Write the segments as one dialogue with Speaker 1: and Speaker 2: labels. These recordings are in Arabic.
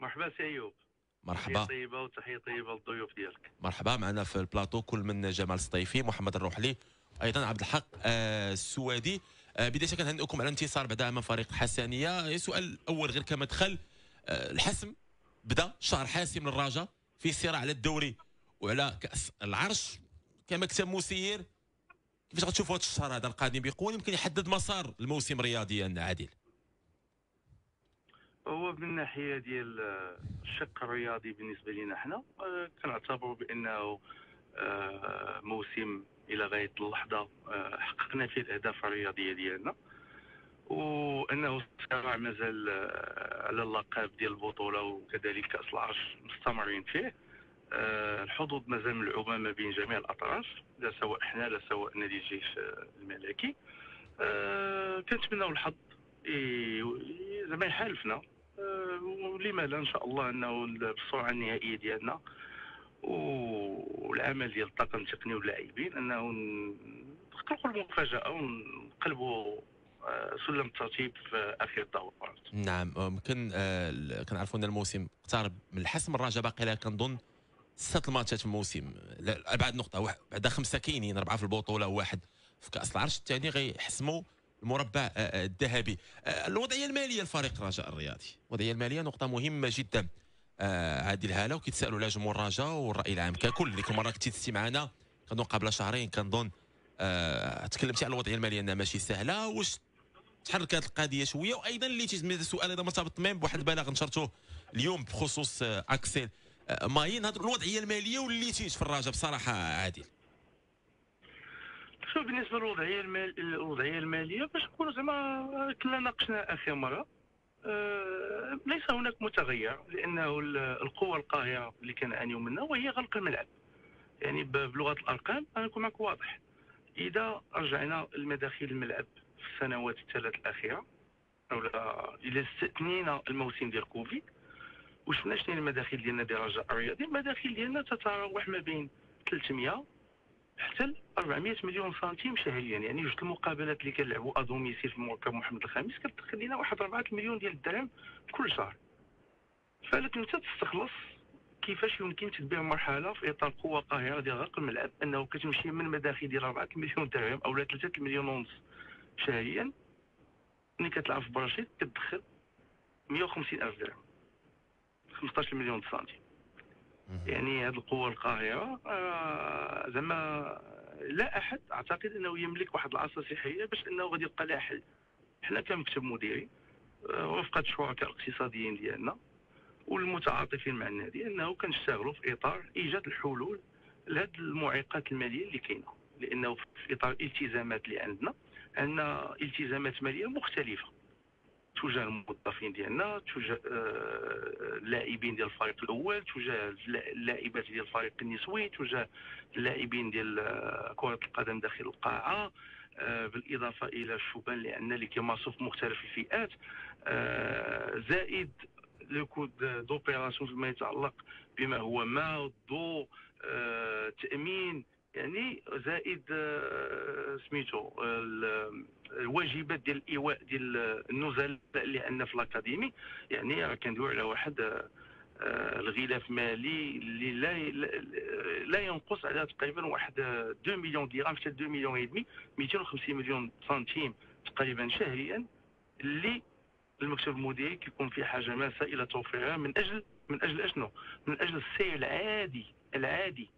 Speaker 1: مرحبا سي أيوب.
Speaker 2: مرحبا.
Speaker 1: تحية طيبة وتحية طيبة للضيوف ديالك.
Speaker 2: مرحبا معنا في البلاطو كل من جمال السطيفي محمد الروحلي أيضا عبد الحق آه، السوادي. آه، بداية كنهنئكم على الانتصار بعد أمام فريق الحسانيه سؤال أول غير كمدخل آه، الحسم بدا شهر حاسم للراجا في صراع على الدوري وعلى كأس العرش. كمكتب مسير كيفاش غتشوفوا هذا الشهر هذا القادم؟ بقوه يمكن يحدد مسار الموسم الرياضي عادل
Speaker 1: هو من الناحيه ديال آه، الشق الرياضي بالنسبة لنا إحنا آه، كنعتبروا بأنه آه، موسم إلى غاية اللحظة حققنا فيه الأهداف الرياضية ديالنا. وأنه الصراع مازال على اللقب ديال البطولة وكذلك كاس العرش مستمرين فيه. الحظوظ مازال ملعوبة ما بين جميع الأطراف لا سواء إحنا لا سواء نادي الجيش الملكي. كنتمناو الحظ زعما يحالفنا. ولما لا إن شاء الله أنه السرعه النهائية ديالنا؟ والعمل ديال الطاقم التقني واللاعبين أنه نخلقوا المفاجأة ونقلبوا آه، سلم الترتيب في آخر الدورات.
Speaker 2: نعم يمكن آه، كنعرفوا أن الموسم اقترب من الحسم الرجاء باقي لها كنظن ست الماتشات في الموسم. ابعد نقطة واحد بعد خمسة كاينين أربعة في البطولة وواحد في كأس العرش الثاني غيحسموا المربع آه، آه، الذهبي. آه، الوضعية المالية لفريق الرجاء الرياضي. الوضعيه المالية نقطة مهمة جدا. عادل هاله وكيتسألوا على جمهور الرجاء والرأي العام ككل. ديك المره كنتي تستي معنا كنظن قبل شهرين كنظن تكلمتي على الوضعية المالية إنها ماشي سهلة. واش تحركت القضية شوية؟ وأيضا اللي تيزمد السؤال أيضا مرتبط تمام بواحد البلاغ نشرته اليوم بخصوص آه، ماين هاد الوضعية المالية وليتيش في الرجاء بصراحة عادل.
Speaker 1: شوف بالنسبة للوضعيه المال الوضعيه المالية؟ باش نكونوا زعما كنا ناقشنا آخر مرة. آه، ليس هناك متغير لأنه ال- القوة القاهرة اللي كنعانيو منها وهي غلق الملعب. يعني بلغة الأرقام أنا نكون معك واضح. إذا رجعنا المداخيل الملعب في السنوات الثلاث الأخيرة أو إلى استثنينا الموسم ديال كوفيد وشفنا شنو المداخيل ديالنا ديال الرجاء الرياضي المداخيل ديالنا تتراوح ما بين 300 حتى ل 400 مليون سنتيم شهريا يعني جوج المقابلات اللي كنلعبوا ادوميسي في المركب محمد الخامس كتدخل لنا واحد 4 مليون ديال الدرهم كل شهر. فلك أنت تستخلص كيفاش يمكن تدبير مرحلة في إطار قوة قاهرة ديال غرق الملعب أنه كتمشي من مداخل ديال 4 مليون درهم أو 3 مليون ونص شهريا. ملي كتلعب في براشيد كتدخل 150 ألف درهم 15 مليون سنتيم. يعني هذه القوة القاهرة آه، زعما لا أحد أعتقد أنه يملك واحد العصا سحرية باش أنه غادي يبقى لها حل. حنا كمكتب مديري آه، وفقة الشركاء الاقتصاديين ديالنا والمتعاطفين مع النادي أنه كنشتغلوا في إطار إيجاد الحلول لهذه المعيقات المالية اللي كاينة. لأنه في إطار الالتزامات اللي عندنا عندنا التزامات مالية مختلفة. تجاه الموظفين ديالنا تجاه آه، اللاعبين ديال الفريق الأول تجاه اللا- اللاعبات ديال الفريق النسوي تجاه اللاعبين ديال آه، كرة القدم داخل القاعة آه، بالإضافة إلى الشبان عندنا اللي كيمارسوا في مختلف الفئات آه، زائد le coût d'opération فيما يتعلق بما هو ماء الضوء آه، تأمين يعني زائد آه، سميتو ال- الواجبات ديال الإيواء ديال النزلاء اللي عندنا في الأكاديمي يعني راه كندويو على واحد آه، آه، الغلاف مالي اللي لا لا- ينقص على تقريبا واحد آه، 2 مليون درهم حتى 2 مليون يدمي 250 مليون سنتيم تقريبا شهريا اللي المكتب المديري كيكون في حاجة ماسه إلى توفيرها من أجل من أجل أشنو؟ من أجل السير العادي العادي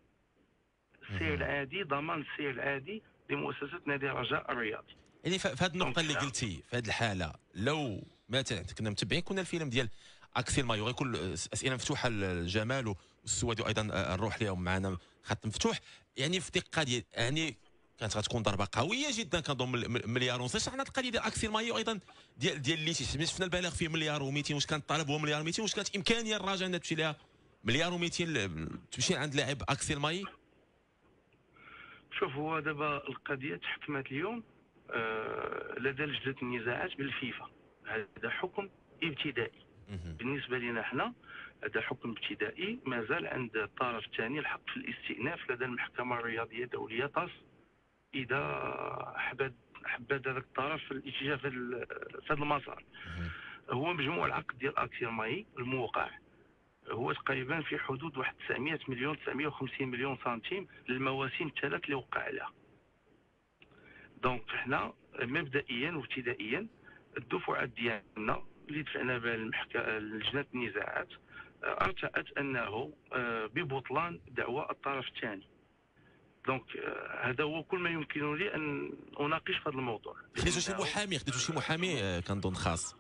Speaker 1: السير. العادي ضمان السير العادي لمؤسسة نادي الرجاء الرياضي
Speaker 2: يعني في هذه النقطة اللي قلتي في هذه الحالة لو مثلا كنا متبعين كنا الفيلم ديال اكسيل مايو غيكون أسئلة مفتوحة للجمال والسوادي وأيضا آه، نروح لهم معنا خط مفتوح. يعني في دقة ديال يعني كانت غتكون ضربة قوية جدا كنظن مل- مل- مليار ونص شرحنا القضية ديال اكسيل مايو أيضا ديال ديال اللي شفنا شفنا البلاغ فيه مليار و200 واش كان الطلب هو مليار و200 واش كانت إمكانية الرجاء انها تمشي لها مليار و200 تمشي عند لاعب اكسيل ماي
Speaker 1: شوف هو دابا القضية تحكمت اليوم آه، لدى لجنة النزاعات بالفيفا. هذا حكم ابتدائي. بالنسبة لنا إحنا هذا حكم ابتدائي مازال عند الطرف الثاني الحق في الاستئناف لدى المحكمة الرياضية الدولية TAS إذا حبذ حبذ هذاك الطرف في الاتجاه في هذا المسار. هو مجموع العقد ديال أكسيل ماي الموقع. هو تقريبا في حدود واحد 900 مليون 950 مليون سنتيم للمواسم الثلاث اللي وقع عليها donc حنا مبدئيا وابتدائيا الدفعات ديالنا اللي دفعنا بها لجنه النزاعات أرتأت أنه آه، ببطلان دعوى الطرف الثاني. donc آه، هذا هو كل ما يمكن لي أن أناقش في هذا الموضوع.
Speaker 2: خديتوا شي محامي؟ خديتوا شي محامي آه، كنظن خاص.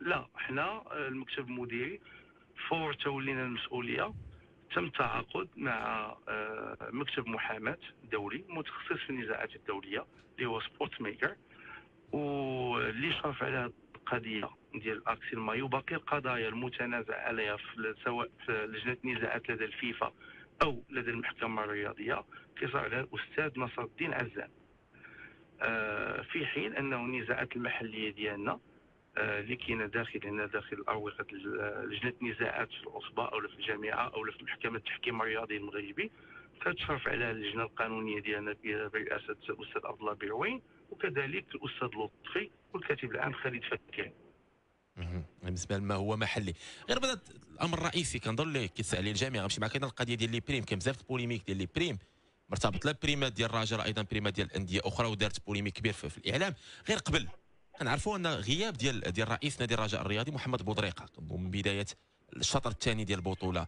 Speaker 1: لا حنا المكتب المديري فور تولينا المسؤولية تم التعاقد مع مكتب محاماة دولي متخصص في النزاعات الدولية اللي هو سبورت ميكر واللي شرف على القضية ديال اكسي الماي وباقي القضايا المتنازع عليها في سواء في لجنة النزاعات لدى الفيفا أو لدى المحكمة الرياضية كيصار عليها الأستاذ نصر الدين عزام. آه في حين أنه النزاعات المحلية ديالنا آه، اللي كاينة داخل هنا داخل اروقه لجنة النزاعات في العصبه أو في الجامعة أو في محكمه التحكيم الرياضي المغربي. كتشرف عليها اللجنة القانونية ديالنا برئاسه الأستاذ عبد الله بيروين وكذلك الأستاذ لطفي والكاتب العام خالد فكان.
Speaker 2: بالنسبة لما هو محلي. غير بدا الأمر الرئيسي كنظن اللي كيتسال عليه الجميع. غنمشي معك القضية ديال les primes كاين بزاف ال polémique ديال les primes. مرتبط لا primes ات ديال الرجاء أيضا primes ات ديال الانديه أخرى ودارت polémique كبير في الإعلام. غير قبل كنعرفوا أن غياب ديال ديال رئيس نادي الرجاء الرياضي محمد بودريقة من بداية الشطر الثاني ديال البطولة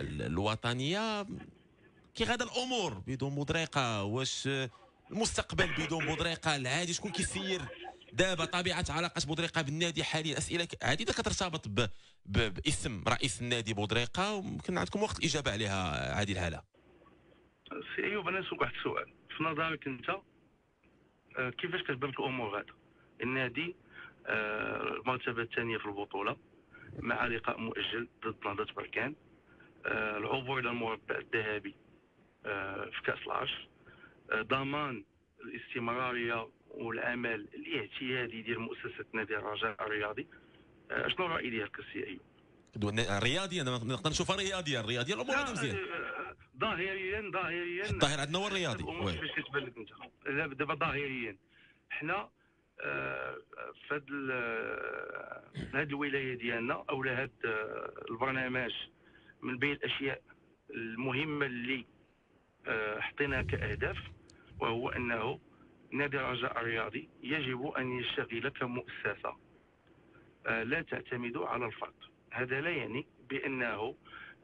Speaker 2: الوطنية. كي غادا الأمور بدون بودريقة واش المستقبل بدون بودريقة؟ العادي شكون كيسير؟ دابا طبيعة علاقة بودريقة بالنادي حاليا. أسئلة عديده كترتبط ب... ب... باسم رئيس النادي بودريقة وممكن عندكم وقت الاجابه عليها عادي الهاله
Speaker 1: سي أيوب أنا نسولك واحد السؤال. في نظرك أنت آه، كيفاش كتبان الأمور هذا؟ النادي آه، المرتبة الثانية في البطولة مع لقاء مؤجل ضد نهضه بركان آه، العبور إلى المربع الذهبي في كأس العرش. ضمان الاستمراريه والعمل الاعتيادي ديال مؤسسة نادي الرجاء الرياضي. شنو الرأي ديالك السي أيوب؟
Speaker 2: رياضيا نقدر نشوفها رياضيا. رياضيا الأمور مزيان.
Speaker 1: ظاهريا ظاهريا.
Speaker 2: الظاهر عندنا هو الرياضي.
Speaker 1: باش كتبان لك انت دابا ظاهريا. حنا في هذه الولاية ديالنا أو هذا البرنامج من بين الأشياء المهمة اللي حطيناها كأهداف وهو أنه نادي الرجاء الرياضي يجب أن يشتغل كمؤسسة لا تعتمد على الفرد. هذا لا يعني بأنه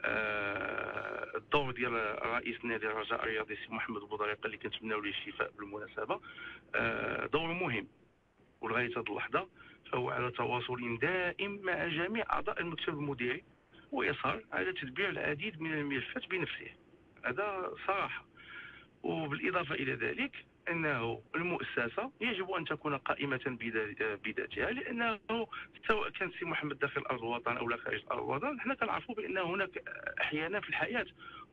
Speaker 1: آه، الدور ديال رئيس نادي الرجاء الرياضي سي محمد بودريقه اللي كنتمناو ليه الشفاء بالمناسبة آه، دور مهم. ولغايه هذه اللحظه فهو على تواصل دائم مع جميع أعضاء المكتب المديري ويسهر على تدبير العديد من الملفات بنفسه. هذا صراحة. وبالإضافة إلى ذلك أنه المؤسسة يجب أن تكون قائمة بذاتها لأنه سواء كان سي محمد داخل أرض الوطن أو لا خارج أرض الوطن حنا كنعرفوا بأن هناك أحيانا في الحياة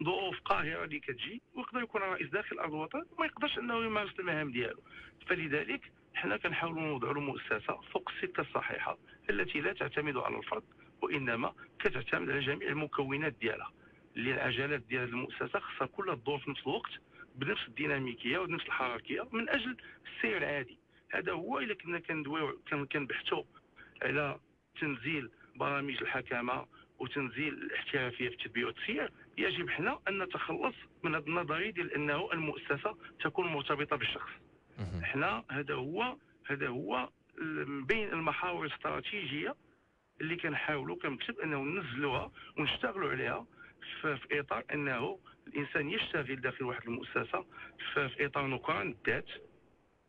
Speaker 1: ظروف قاهرة اللي كتجي ويقدر يكون الرئيس داخل أرض الوطن وما يقدرش أنه يمارس المهام ديالو. فلذلك حنا كنحاولوا نوضعوا المؤسسة فوق السكه الصحيحة التي لا تعتمد على الفرد وإنما كتعتمد على جميع المكونات ديالها. اللي العجلات ديال المؤسسة خصها كلها تدور في نفس الوقت بنفس الديناميكية ونفس الحركية من أجل السير العادي. هذا هو إلا كنا كندويو كنبحثوا على تنزيل برامج الحكامة وتنزيل الاحترافية في التدبير والتسيير. يجب حنا أن نتخلص من هذا النظرية ديال أنه المؤسسة تكون مرتبطة بالشخص. حنا هذا هو هذا هو بين المحاور الاستراتيجية اللي كنحاولوا كمكتب أنه ننزلوها ونشتغلوا عليها في إطار أنه الإنسان يشتغل داخل واحد المؤسسة في إطار نكران الذات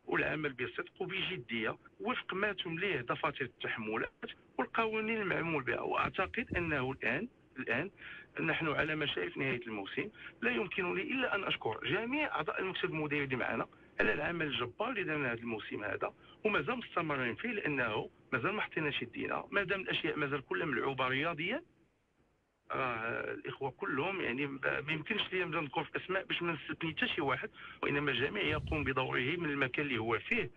Speaker 1: والعمل بصدق وبجدية وفق ما تمليه دفاتر التحملات والقوانين المعمول بها. وأعتقد أنه الان الآن نحن على مشارف نهاية الموسم. لا يمكنني إلا أن أشكر جميع أعضاء المكتب المديري اللي معنا. على العمل الجبار اللي درنا هذا الموسم هذا ومازال مستمرين فيه لأنه مازال ما حطيناش يدينا مادام الأشياء مازال كلها ملعوبة رياضيا راه الإخوة كلهم يعني ما يمكنش لي نبدا نذكر في أسماء باش ما نستثني حتى شي واحد وإنما الجميع يقوم بدوره من المكان اللي هو فيه.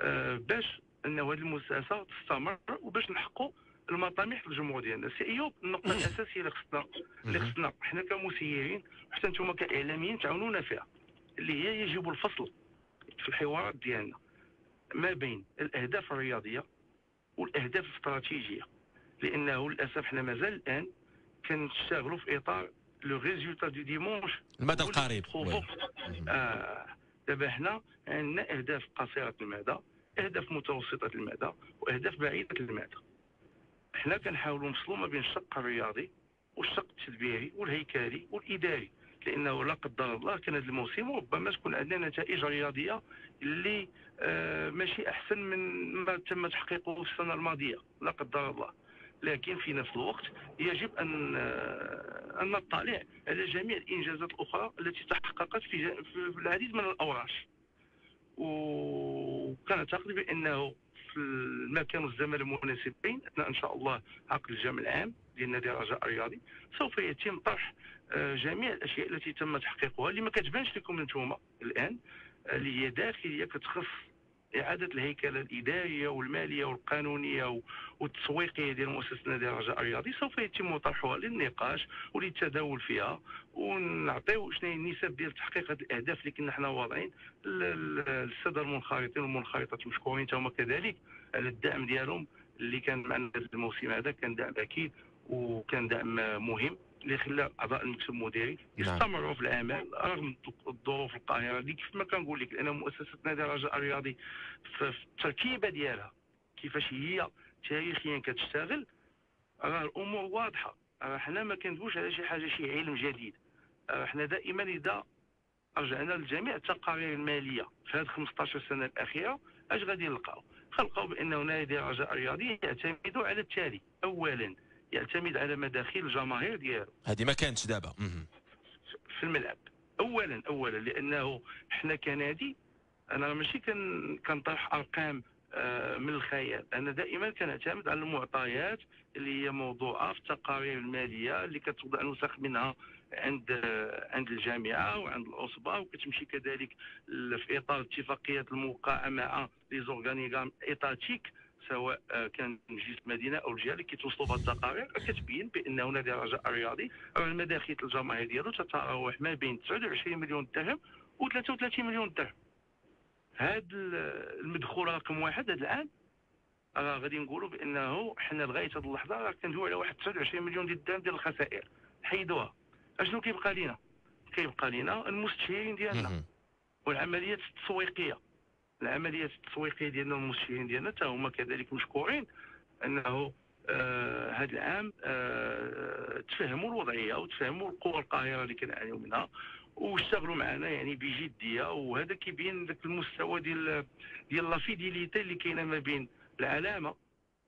Speaker 1: آه، باش انه هذه المؤسسة تستمر وباش نحققوا المطامح الجمهور ديالنا سي أيوب النقطة الأساسية اللي خصنا اللي خصنا حنا كمسيرين حتى أنتم كإعلاميين تعاونونا فيها اللي هي يجب الفصل. في الحوارات ديالنا ما بين الأهداف الرياضية والأهداف الاستراتيجية لأنه للأسف حنا مازال الآن كنشتغلوا في إطار le résultat de dimanche
Speaker 2: المدى القريب.
Speaker 1: آه دابا حنا عندنا أهداف قصيرة المدى أهداف متوسطة المدى وأهداف بعيدة المدى. حنا كنحاولوا نوصلوا ما بين الشق الرياضي والشق التدبيري والهيكلي والإداري. لأنه لا قدر الله كان هذا الموسم ربما تكون عندنا نتائج رياضية اللي آه ماشي أحسن من ما تم تحقيقه في السنة الماضية. لا قدر الله. لكن في نفس الوقت يجب أن آه، أن نطلع على جميع الإنجازات الأخرى التي تحققت في العديد من الأوراش. وكنعتقد بانه في المكان والزمان المناسبين إن شاء الله عقد الجامع العام ديال النادي الرجاء الرياضي سوف يتم طرح جميع الأشياء التي تم تحقيقها اللي ما كتبانش لكم أنتم الآن اللي هي داخلية كتخص إعادة الهيكلة الإدارية والمالية والقانونية والتسويقية ديال مؤسسة النادي الرجاء الرياضي. سوف يتم طرحها للنقاش وللتداول فيها ونعطيو شنو هي النسب ديال تحقيق هذه الأهداف اللي كنا حنا واضعين. للساده المنخرطين والمنخرطات مشكورين هما كذلك على الدعم ديالهم اللي كان معنا الموسم هذا كان دعم أكيد وكان دعم مهم. اللي خلى أعضاء المكتب المديري نعم. يستمروا في العمل رغم الظروف القاهرة. اللي كيف ما كنقول لك لأن مؤسسه نادي الرجاء الرياضي في التركيبة ديالها كيفاش هي تاريخيا كتشتغل راه الأمور واضحة. راه حنا ما كندويش على شي حاجة شي علم جديد. راه حنا دائما إذا رجعنا لجميع التقارير المالية في هذه 15 سنة الأخيرة أش غادي نلقاو؟ غنلقاو بانه نادي الرجاء الرياضي يعتمد على التالي. اولا يعتمد على مداخيل الجماهير ديالو.
Speaker 2: هذه ما كانتش دابا.
Speaker 1: في الملعب. اولا اولا لأنه حنا كنادي أنا ماشي كنطرح أرقام آه، من الخيال. أنا دائما كنعتمد على المعطيات اللي هي موضوعة في التقارير المالية اللي كتوضع نسخ منها عند آه، عند الجامعة وعند العصبه وكتمشي كذلك في إطار اتفاقيات الموقعه مع لي زورغانيغام ايتاتيك سواء كان مجلس المدينة أو الجهه اللي كيتوصلوا بهذه التقارير كتبين بأن نادي الرجاء الرياضي المداخيل الجماهير ديالو تتراوح ما بين 29 مليون درهم و 33 مليون درهم. هذا المدخول رقم واحد هذا العام راه غادي نقولوا بأنه حنا لغاية هذه اللحظة راه كندويو على واحد 29 مليون ديال الدرهم ديال الخسائر. حيدوها. أشنو كيبقى لينا؟ كيبقى لينا المستشارين ديالنا والعمليات التسويقية. العمليات التسويقية ديالنا والمستشارين ديالنا حتى هما كذلك مشكورين أنه آه هذا العام آه تفهموا الوضعية وتفهموا القوى القاهرة اللي كنعانيو منها واشتغلوا معنا يعني بجدية وهذا كيبين ذاك المستوى ديال ديال la fidélité اللي كاينة ما بين العلامة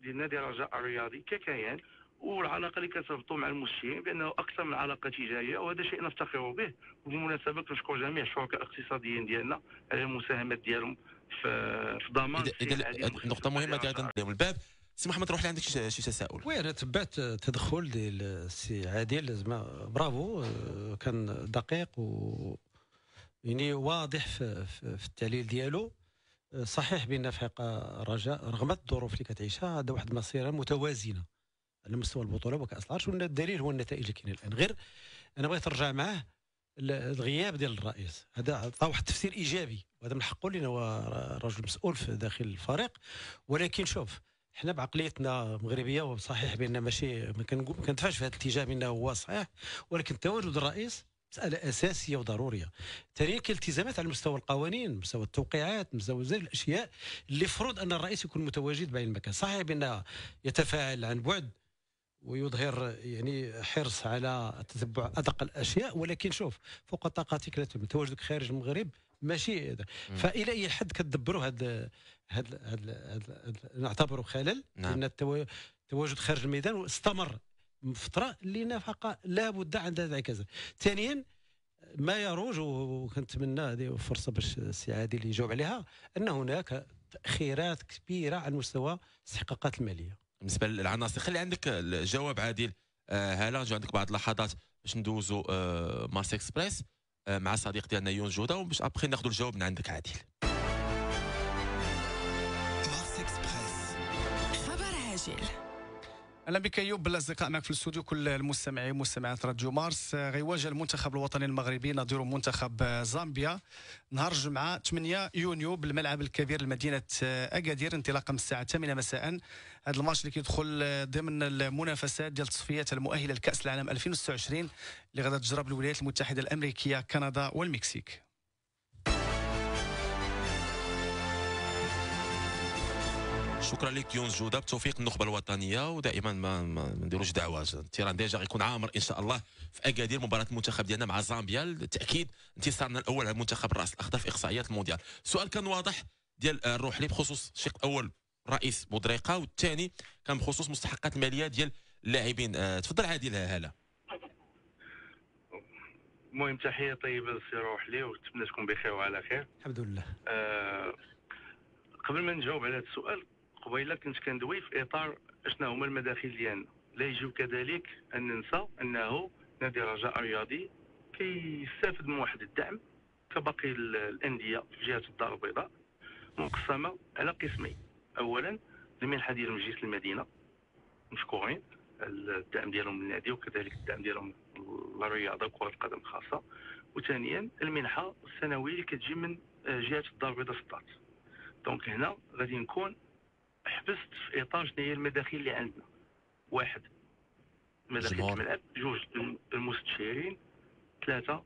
Speaker 1: ديال نادي الرجاء الرياضي ككيان والعلاقة اللي كتربطوا مع المستشارين بأنه أكثر من علاقة تجارية وهذا شيء نفتخر به وبالمناسبة كنشكر جميع الشركاء الاقتصاديين ديالنا على المساهمات ديالهم في في ضمان
Speaker 2: اذا نقطة مهمة ديال الباب. سي محمد روحلي عندك شي تساؤل
Speaker 3: oui أنا تبعت التدخل ديال السي عادل؟ زعما برافو. آه، كان دقيق و يعني واضح في, في التعليل ديالو. آه، صحيح بأن فيق رجاء رغم الظروف اللي كتعيشها هذا واحد المسيره متوازنة على مستوى البطولة وكاس العرش والدليل هو النتائج اللي كاينة الآن. غير أنا بغيت نرجع معاه الغياب ديال الرئيس. هذا عطى واحد التفسير إيجابي. وهذا من حقه لأن هو رجل مسؤول في داخل الفريق. ولكن شوف حنا بعقليتنا مغربية وصحيح بأن ماشي ما كندفعش في هذا الاتجاه بأنه هو صحيح ولكن تواجد الرئيس مسألة أساسية وضرورية. ثانيا كاين التزامات على مستوى القوانين، مستوى التوقيعات، مستوى زي الأشياء اللي فرض أن الرئيس يكون متواجد بين المكان، صحيح بأنه يتفاعل عن بعد ويظهر يعني حرص على تتبع أدق الأشياء ولكن شوف فوق طاقتك لا تواجدك خارج المغرب ماشي. فإلى أي حد كتدبروا هذا هذا هذا نعتبره خلل نعم. لأن التواجد خارج الميدان استمر فترة اللي نفقه لابد عندها انعكاس ثانيا ما يروج وكنتمنى هذه فرصة باش السي عادل يجاوب عليها أن هناك تأخيرات كبيرة على مستوى الاستحقاقات المالية.
Speaker 2: بالنسبة للعناصر خلي عندك الجواب عادل. آه هلا جو عندك بعض اللحظات باش ندوزو آه مارس إكسبريس. مع صديق ديالنا يون جودة وباش ابخي ناخذ الجواب من عندك عادل.
Speaker 4: عاجل أهلا بك أيوب الاصدقاء معك في الاستوديو كل المستمعين مستمعات راديو مارس. غيواجه المنتخب الوطني المغربي نظير منتخب زامبيا. نهار الجمعة 8 يونيو بالملعب الكبير لمدينة أكادير انطلاقا من الساعة 8 مساء. هذا الماتش اللي كيدخل ضمن المنافسات ديال التصفيات المؤهله لكأس العالم 2026 اللي غادا تجرى بالولايات المتحدة الأمريكية كندا والمكسيك.
Speaker 2: شكرا لك يونس جودة بتوفيق النخبة الوطنية ودائما ما, ما نديروش دعوات التيران ديجا غيكون عامر إن شاء الله في أكادير مباراة المنتخب ديالنا مع زامبيا. لتاكيد انتصارنا الأول على المنتخب الراس الأخضر في إقصائيات المونديال. السؤال كان واضح ديال روحلي بخصوص الشق الأول رئيس بودريقة والثاني كان بخصوص مستحقات المالية ديال اللاعبين. أه تفضل عادل هالا.
Speaker 1: المهم تحية طيبة للسي روحلي ونتمنى تكون بخير وعلى خير.
Speaker 3: الحمد لله.
Speaker 1: أه قبل ما نجاوب على هذا السؤال قبيلة كنت كندوي في إطار شنو هما المداخيل ديالنا لا يجب كذلك أن ننسى أنه نادي الرجاء الرياضي كيستافد من واحد الدعم كباقي الأندية في جهة الدار البيضاء مقسمه على قسمين. اولا المنحه ديال مجلس المدينة مشكورين. الدعم ديالهم للنادي وكذلك الدعم ديالهم للرياضة وكره القدم الخاصه وثانيا المنحة السنوية اللي كتجي من جهة الدار البيضاء 16 donc هنا غادي نكون حبست في إطار شنو هي المداخيل اللي عندنا. واحد. مداخيل الملعب جوج المستشارين. ثلاثة.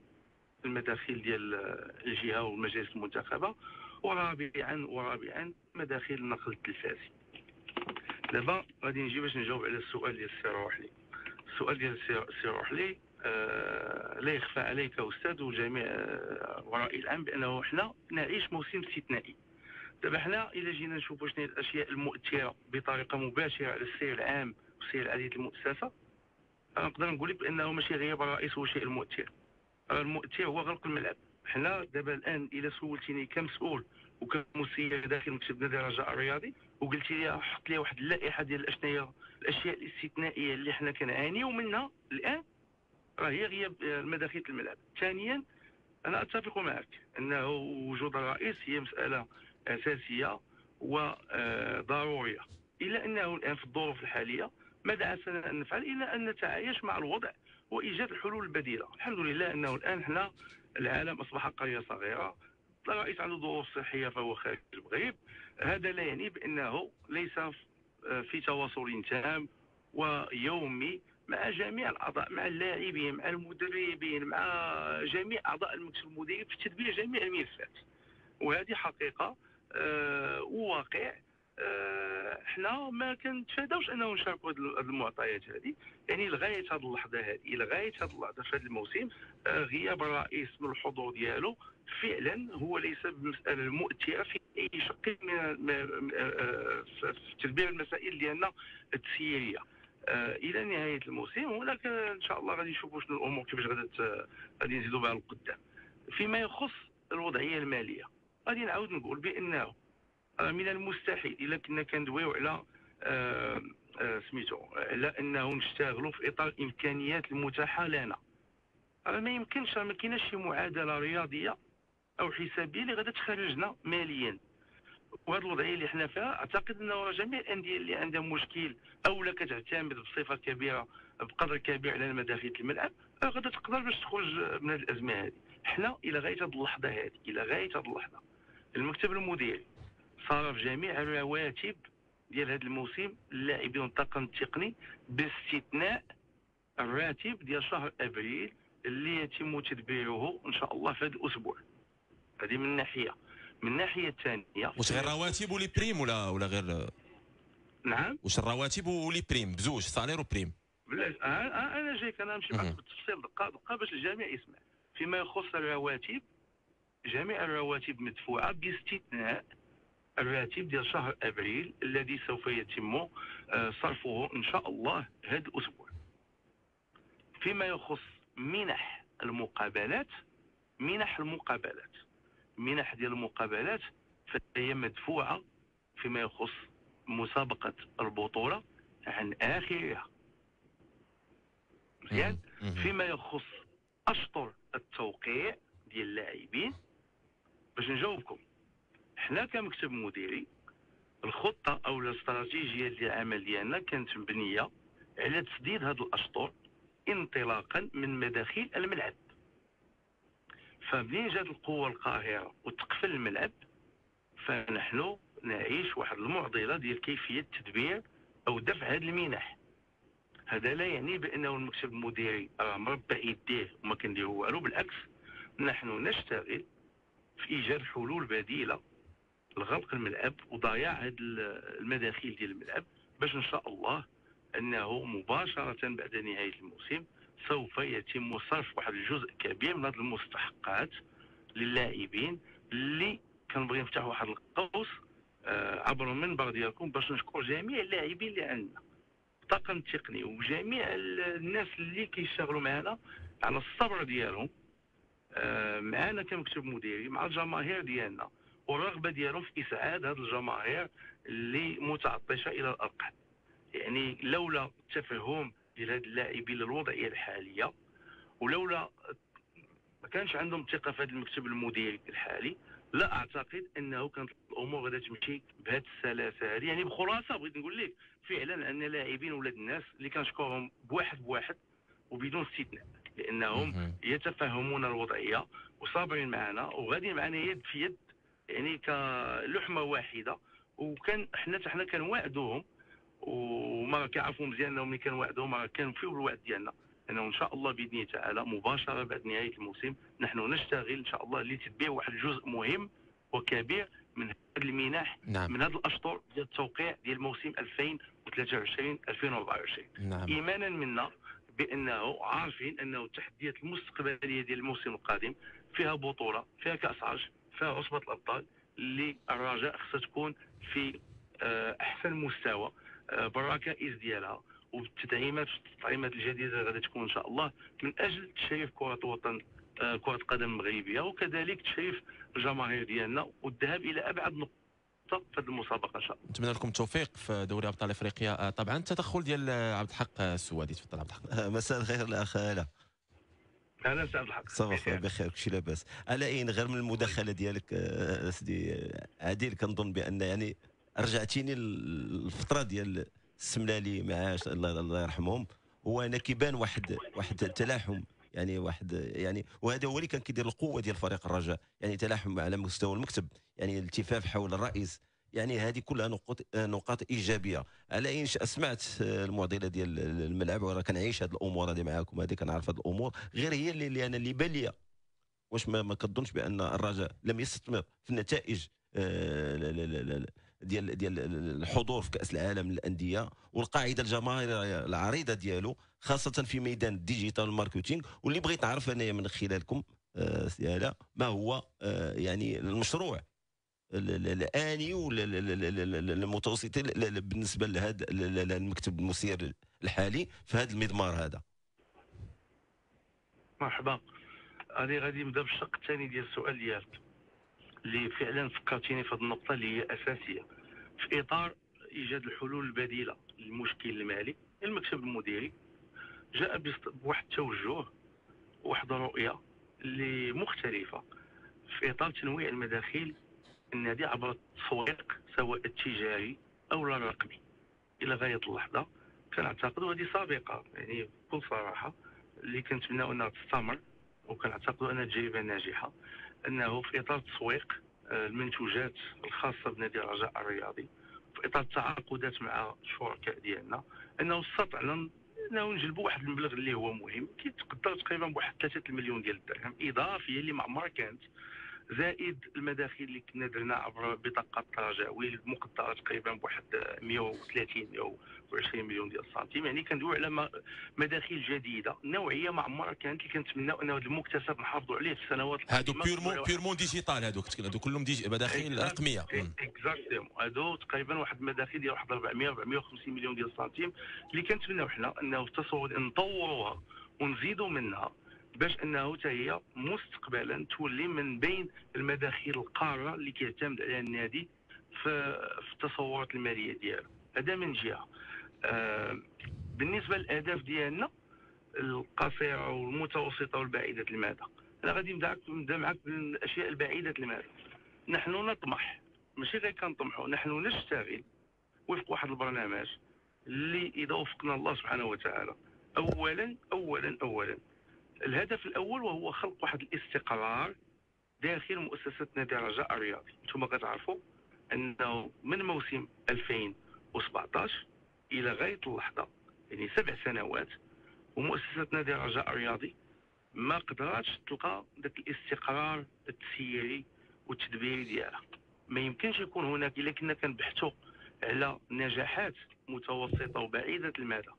Speaker 1: المداخيل ديال الجهة والمجالس المنتخبة. ورابعا ورابعا مداخيل النقل التلفازي. دابا غادي نجي باش نجاوب على السؤال ديال السي روحلي. السؤال ديال السي روحلي آه لا يخفى عليك أستاذ وجميع آه ورائي العام بأنه حنا نعيش موسم استثنائي. دابا حنا الا جينا نشوفوا شنو هي الاشياء المؤثرة بطريقة مباشرة على السير العام والسير العادي المؤسسة نقدر نقول لك بأنه ماشي غياب الرئيس هو الشيء المؤثر المؤثر هو غلق الملعب. حنا دابا الآن إلا سولتيني كمسؤول وكمسير داخل مكتب نادي الرجاء الرياضي وقلتي لي حط لي واحد اللائحة ديال اشنو الأشياء الاستثنائية اللي حنا كنعانيو منها الآن راه هي غياب المداخيل الملعب. ثانيا أنا أتفق معك أنه وجود الرئيس هي مسألة أساسية وضرورية. إلا أنه الآن في الظروف الحالية ما دعسنا أن نفعل؟ إلا أن نتعايش مع الوضع وإيجاد الحلول البديله الحمد لله أنه الآن إحنا العالم أصبح قرية صغيرة. الرئيس عنده ظروف صحية فهو خارج المغرب. هذا لا يعني بأنه ليس في تواصل تام ويومي مع جميع الأعضاء مع اللاعبين مع المدربين مع جميع أعضاء المكتب المدير في تدبير جميع الملفات. وهذه حقيقة وواقع آه إحنا ما كنتفاداوش انه نشاركوا هذه المعطيات هذه يعني لغاية هذه اللحظة هذه لغاية هذه اللحظة في هذا الموسم آه غياب الرئيس من الحضور ديالو فعلا هو ليس بمسألة المؤثره في أي شق من تدبير المسائل ديالنا التسييرية. آه إلى نهاية الموسم هناك إن شاء الله غادي نشوفوا شنو الأمور كيفاش غادي غادي نزيدوا بها للقدام. فيما يخص الوضعية المالية. غادي نعاود نقول بانه من المستحيل إلا كنا كندويو على آه آه سميتو على أنه نشتغلوا في إطار الإمكانيات المتاحه لنا راه ما يمكنش ما كايناش شي معادلة رياضية أو حسابية اللي غادا تخرجنا ماليا. وهذه الوضعية اللي حنا فيها أعتقد أنه جميع الأندية اللي عندها مشكل أو لا كتعتمد بصفة كبيرة بقدر كبير على مداخيل الملعب غادا تقدر باش تخرج من هذه الأزمة هذه حنا إلى غاية هذه اللحظة هذه إلى غاية هذه اللحظة. المكتب المديري صرف جميع الرواتب ديال هذا الموسم اللاعبين والطاقم التقني باستثناء الراتب ديال شهر أبريل اللي يتم تدبيره إن شاء الله في هذا الأسبوع. هذه من ناحية. من الناحيه الثانية
Speaker 2: واش غير رواتب و les primes ولا ولا غير
Speaker 1: نعم.
Speaker 2: واش الرواتب و les primes؟ بزوج salaires و primes.
Speaker 1: بلاش أنا جايك أنا نمشي معك بالتفصيل دقه دقة باش الجميع يسمع. فيما يخص الرواتب جميع الرواتب مدفوعة باستثناء الراتب ديال شهر أبريل الذي سوف يتم صرفه إن شاء الله هذا الأسبوع. فيما يخص منح المقابلات منح المقابلات. منح ديال المقابلات فهي مدفوعة فيما يخص مسابقة البطولة عن آخرها. مزيان؟ فيما يخص أشطر التوقيع ديال اللاعبين باش نجاوبكم. حنا كمكتب مديري الخطة أو الاستراتيجية ديال العمل ديالنا كانت مبنية على تسديد هذه الاشطر انطلاقا من مداخل الملعب. فمنين جات القوة القاهرة وتقفل الملعب فنحن نعيش واحد المعضلة ديال كيفية تدبير أو دفع هذه المنح. هذا لا يعني بأنه المكتب المديري راه مربع يديه وما كنديرو والو بالعكس نحن نشتغل في إيجاد حلول بديلة لغلق الملعب وضياع هذه المداخيل ديال الملعب باش إن شاء الله أنه مباشرة بعد نهاية الموسم سوف يتم صرف واحد الجزء كبير من هذه المستحقات للاعبين اللي كنبغي نفتح واحد القوس آه، عبر المنبر ديالكم باش نشكر جميع اللاعبين اللي عندنا. الطاقم التقني وجميع الناس اللي كيشتغلوا معنا على الصبر ديالهم. آه، معنا كمكتب مديري مع الجماهير ديالنا والرغبة ديالهم في إسعاد هذه الجماهير اللي متعطشة إلى الأرقام. يعني لولا التفهم ديال هاد اللاعبين للوضعيه الحالية ولولا ما كانش عندهم ثقة في هذا المكتب المديري الحالي لا أعتقد أنه كانت الأمور غادا تمشي بهذه السلاسة هذه يعني بخلاصة بغيت نقول لك فعلا عندنا لاعبين ولاد الناس اللي كنشكرهم بواحد بواحد وبدون استثناء. لأنهم يتفهمون الوضعية وصابرين معنا وغاديين معنا يد في يد يعني كلحمة واحدة. وكان حنا حنا كنواعدوهم وما كيعرفوا مزيان انهم ملي كنوعدوهم كانوا فيه الوعد ديالنا. انه إن شاء الله بإذن تعالى مباشرة بعد نهاية الموسم نحن نشتغل إن شاء الله لتتبيع واحد الجزء مهم وكبير من هذه المنح
Speaker 2: نعم.
Speaker 1: من هذه الاشطر ديال التوقيع ديال موسم 2023 2024
Speaker 2: نعم.
Speaker 1: إيمانا منا بأنه عارفين أنه التحديات المستقبلية ديال الموسم القادم فيها بطولة فيها كأس عرش فيها عصبة الأبطال اللي الرجاء خصها تكون في آه، أحسن مستوى آه، بالركائز ديالها. وبالتدعيمات والتطعيمات الجديدة اللي غادي تكون إن شاء الله من أجل تشريف كرة الوطن آه، كرة القدم المغربيه وكذلك تشريف الجماهير ديالنا. والذهاب إلى أبعد نقطة في هذه المسابقة إن شاء الله.
Speaker 2: نتمنى لكم التوفيق في دوري أبطال إفريقيا. طبعا التدخل ديال عبد الحق السوادي تفضل عبد الحق.
Speaker 5: مساء الخير الاخ هالا
Speaker 1: أهلا سي عبد الحق.
Speaker 5: ça va بخير. كلشي لاباس. على أي غير من المداخلة ديالك آه، سيدي عادل كنظن بأن يعني رجعتيني الفترة ديال السملالي معاش الله الله يرحمهم. هو أنا كيبان واحد واحد التلاحم يعني واحد يعني وهذا هو اللي كان كيدير القوة ديال فريق الرجاء يعني تلاحم على مستوى المكتب يعني الالتفاف حول الرئيس يعني هذه كلها نقاط نقاط إيجابية. على أي سمعت المعضلة ديال الملعب وأنا كنعيش هذه الأمور هذه معاكم هذه كنعرف هذه الأمور غير هي اللي, أنا اللي بان لي واش ما, ما كظنش بأن الرجاء لم يستثمر في النتائج آه، ديال ديال الحضور في كأس العالم للأندية والقاعدة الجماهيرية العريضة ديالو. خاصة في ميدان ال digital marketing واللي بغيت نعرف أنايا من خلالكم آه ما هو آه يعني المشروع الآني ولا المتوسطي بالنسبة لهذا المكتب المسير الحالي في هذا المضمار هذا.
Speaker 1: مرحبا. أنا غادي نبدأ بالشق الثاني ديال السؤال ديالك اللي فعلا فكرتيني في هذه النقطة اللي هي أساسية. في إطار إيجاد الحلول البديلة للمشكل المالي المكتب المديري جاء بواحد التوجه واحد الرؤية اللي مختلفة في إطار تنويع المداخيل النادي عبر التسويق سواء التجاري أو الرقمي إلى غاية اللحظة. كنعتقد وهذه سابقة يعني بكل صراحة اللي كنتمناو أنها تستمر وكنعتقد أنها تجربه ناجحة أنه في إطار تسويق آه، المنتوجات الخاصة بنادي الرجاء الرياضي في إطار التعاقدات مع الشركاء ديالنا أنه استطعنا انه نجلبوا واحد المبلغ اللي هو مهم كيتقدر تقريبا بواحد 3 مليون ديال الدرهم اضافيه اللي ما عمرها كانت. زائد المداخيل اللي كنا درنا عبر بطاقة الرجاوي المقدره تقريبا بواحد 130 120 مليون ديال السنتيم. يعني كندويو على مداخيل جديدة نوعية ما عمرها كانت اللي كنتمناو انه هذا المكتسب نحافظوا عليه في السنوات
Speaker 2: هادو purement purement digital هادوك هادو كلهم مداخيل رقمية.
Speaker 1: exactement هادو تقريبا واحد المداخيل ديال واحد 400 450 مليون ديال السنتيم. اللي كنتمناو حنا أنه التصور نطوروها ونزيدوا منها. باش انه حتى هي مستقبلا تولي من بين المداخيل القارة اللي كيعتمد عليها النادي في, التصورات المالية ديالو. هذا من جهة. آه بالنسبة للأهداف ديالنا القصيرة والمتوسطة والبعيدة المدى. أنا غادي نبدأ معك بالأشياء البعيدة المدى. نحن نطمح. ماشي غير كنطمحوا نحن نشتغل وفق واحد البرنامج اللي إذا وفقنا الله سبحانه وتعالى. اولا اولا اولا. الهدف الأول وهو خلق واحد الاستقرار داخل مؤسسه نادي الرجاء الرياضي أنتم كتعرفوا أنه من موسم 2017 إلى غاية اللحظة يعني سبع سنوات ومؤسسه نادي الرجاء الرياضي ما قدراتش تلقى ذاك الاستقرار التسييري والتدبيري ديالها. ما يمكنش يكون هناك إلا كنا كنبحثوا على نجاحات متوسطة وبعيدة المدى.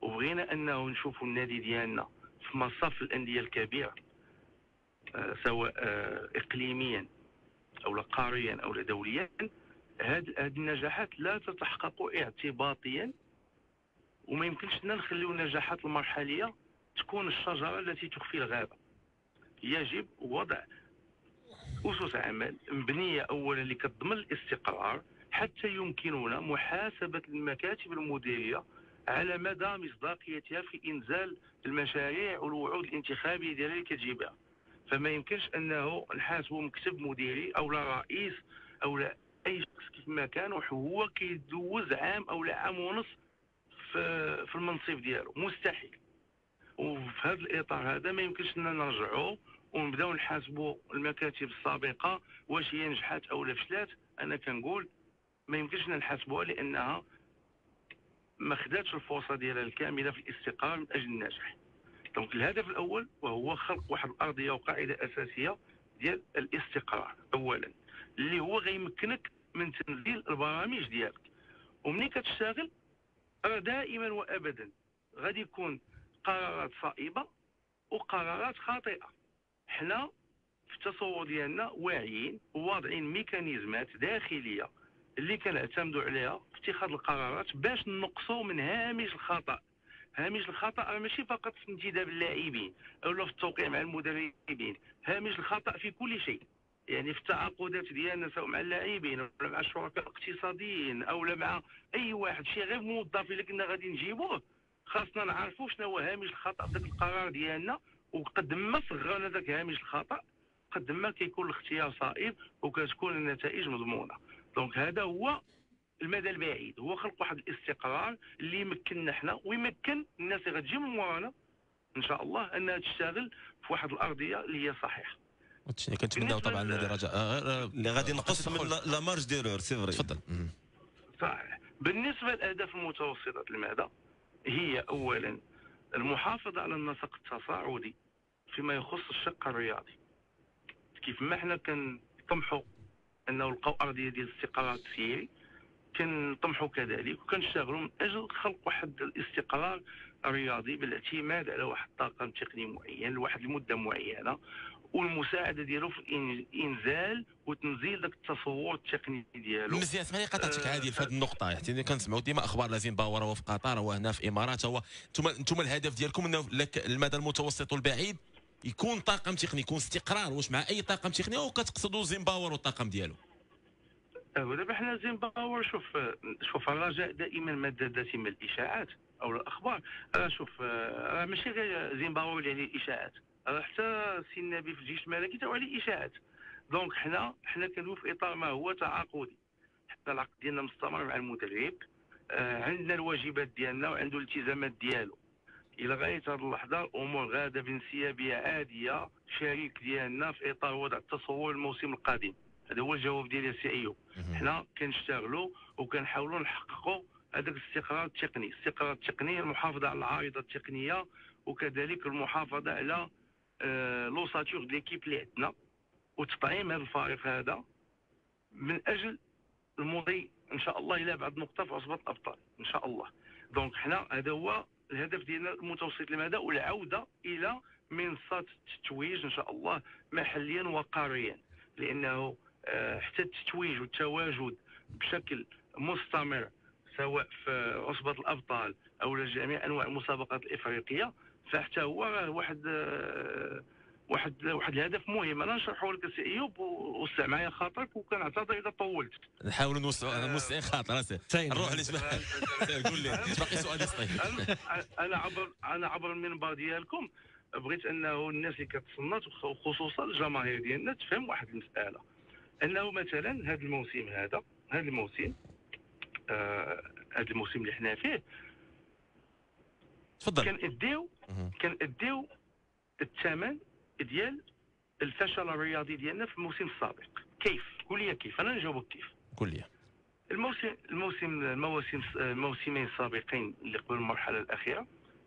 Speaker 1: وبغينا أنه نشوفوا النادي ديالنا في مصاف الأندية الكبيرة آه، سواء آه، اقليميا أو قاريا أو دوليا هذه النجاحات لا تتحقق اعتباطيا وما يمكنش لنا نخليو النجاحات المرحلية تكون الشجرة التي تخفي الغابة. يجب وضع أسس عمل مبنية اولا اللي كتضمن الاستقرار حتى يمكننا محاسبة المكاتب المديرية على مدى مصداقيتها في إنزال المشاريع والوعود الانتخابيه ديالها اللي كتجيبها فما يمكنش أنه نحاسبوا مكتب مديري أو لا رئيس أو لا أي شخص كيف ما كان وهو كيدوز عام أو لا عام ونص في, في المنصب ديالو. مستحيل. وفي هذا الإطار هذا ما يمكنش أننا نرجعوا ونبداو نحاسبوا المكاتب السابقة واش هي نجحت أو لا فشلات أنا كنقول ما يمكنش نحاسبوها لأنها ما خداتش الفرصة ديالها الكاملة في الاستقرار من أجل النجاح دونك الهدف الأول وهو خلق واحد الأرضية وقاعدة أساسية ديال الاستقرار اولا. اللي هو غيمكنك من تنزيل البرامج ديالك. ومني كتشتغل؟ راه دائما وابدا غادي يكون قرارات صائبة وقرارات خاطئة. حنا في التصور ديالنا واعيين وواضعين ميكانيزمات داخلية اللي كنعتمدوا عليها في اتخاذ القرارات باش نقصوا من هامش الخطأ. هامش الخطأ ماشي فقط في انتداب اللاعبين أو في التوقيع مع المدربين. هامش الخطأ في كل شيء. يعني في التعاقدات ديالنا سواء مع اللاعبين ولا مع الشركاء الاقتصاديين أو مع أي واحد شي غير موظف اللي كنا غادي نجيبوه خاصنا نعرفوا شنو هو هامش الخطأ ذاك القرار ديالنا. وقد ما صغرنا ذاك هامش الخطأ قد ما كيكون الاختيار صائب وكتكون النتائج مضمونة. دونك هذا هو المدى البعيد. هو خلق واحد الاستقرار اللي يمكننا حنا ويمكن الناس اللي غتجي من ورانا إن شاء الله انها تشتغل في واحد الأرضية اللي هي صحيحة.
Speaker 2: كنتمناو طبعا النادي رجاء آه،
Speaker 5: آه، اللي غادي نقص من la marge d'erreur c'est vrai.
Speaker 2: تفضل.
Speaker 1: صحيح. بالنسبة للأهداف المتوسطة المدى هي اولا المحافظة على النسق التصاعدي فيما يخص الشق الرياضي. كيف ما إحنا كنطمحوا انه نلقاو ارضيه ديال الاستقرار التسييري كنطمحوا كذلك وكنشتغلوا من أجل خلق واحد الاستقرار الرياضي بالاعتماد على واحد الطاقم تقني معين لواحد المدة معينة والمساعدة ديالو في الانزال وتنزيل ذاك التصور التقني ديالو.
Speaker 2: مزيان اسمح قطعتك عادي في هذه النقطة. يعني كنسمعوا ديما أخبار زيمباور هو في قطر هو هنا في الامارات هو أنتم أنتم الهدف ديالكم إنه المدى المتوسط والبعيد يكون طاقم تقني يكون استقرار. واش مع أي طاقم تقني؟ أو كتقصدوا زيمباور والطاقم ديالو.
Speaker 1: دابا حنا زيمباور شوف شوف الرجاء دائما مادة دسمة الإشاعات أو الأخبار. راه شوف راه ماشي غير زيمباور يعني الإشاعات. راه حتى السي النبي في الجيش الملكي تاعو عليه اشاعات donc حنا حنا كندوي في إطار ما هو تعاقدي. حتى العقد ديالنا مستمر مع المدرب. آه عندنا الواجبات ديالنا وعنده الالتزامات ديالو. إلى غاية هذه اللحظة الأمور غادة بانسيابيه عاديه شريك ديالنا في إطار وضع التصور الموسم القادم. هذا هو الجواب ديالي السي أيوب. حنا كنشتغلوا وكنحاولوا نحققوا هذاك الاستقرار التقني. الاستقرار التقني المحافظة على العارضة التقنية وكذلك المحافظة على آه لوساتور l'équipe اللي عندنا. وتطعيم هذا الفريق هذا من أجل المضي إن شاء الله إلى بعد نقطه في عصبه الأبطال. إن شاء الله. donc حنا هذا هو الهدف ديالنا المتوسط المدى والعودة إلى منصات التتويج إن شاء الله محليا وقاريا. لأنه آه، حتى التتويج والتواجد بشكل مستمر سواء في عصبة الأبطال أو جميع أنواع المسابقات الإفريقية فحتى هو واحد آه، واحد واحد الهدف مهم. أنا نشرحه لك سي إيوب وسع معايا خاطرك وكنعتذر إذا طولت.
Speaker 2: نحاولوا نوسعوا موسعين خاطر نروح قول لي باقي سؤال
Speaker 1: أنا عبر أنا عبر المنبر ديالكم بغيت أنه الناس اللي كتصنت وخصوصا الجماهير ديالنا تفهم واحد المسألة. أنه مثلا هذا الموسم هذا هذا الموسم آه هذا الموسم اللي حنا فيه
Speaker 2: تفضل.
Speaker 1: كنأديو. كنأديو الثمن ديال الفشل الرياضي ديالنا في الموسم السابق. كيف؟ قول لي كيف. أنا نجاوبك كيف.
Speaker 2: قول لي.
Speaker 1: الموسم الموسم المواسم الموسمين السابقين اللي قبل المرحلة الأخيرة.